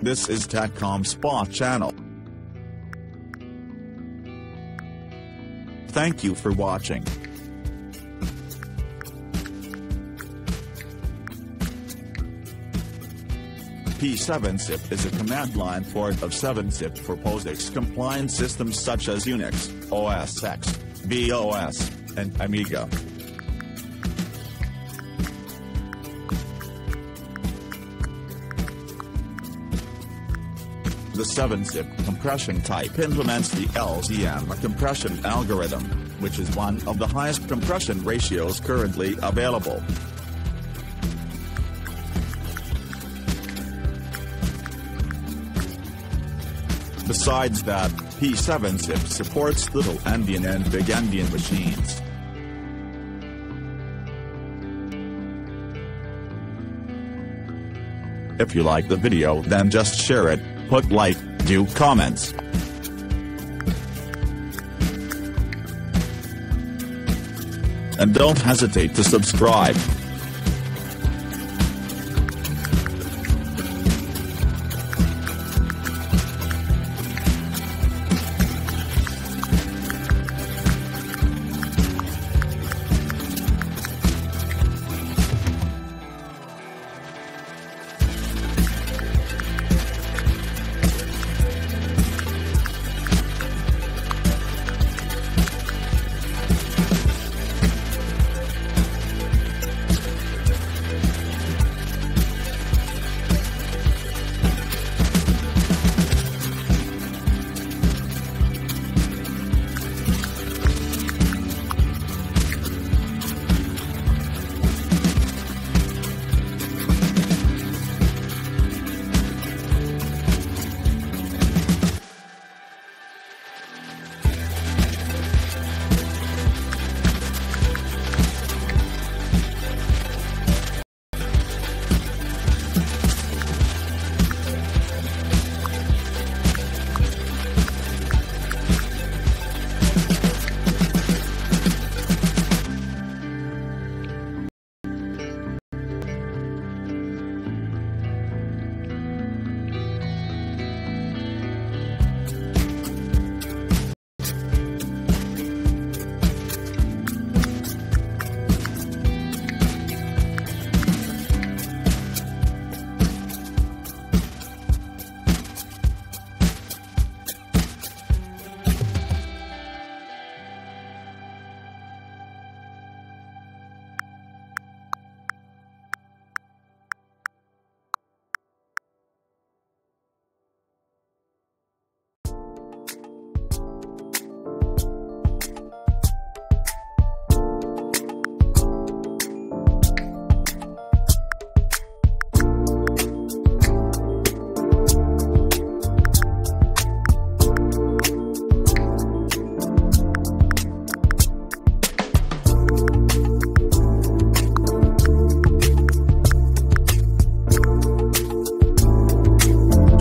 This is TechComSpot channel. Thank you for watching. P7zip is a command line port of 7-zip for POSIX compliant systems such as Unix, OS X, BeOS, and Amiga. The 7-zip compression type implements the LZM compression algorithm, which is one of the highest compression ratios currently available. Besides that, P7zip supports little endian and big endian machines. If you like the video then just share it, put like, do comments. And don't hesitate to subscribe.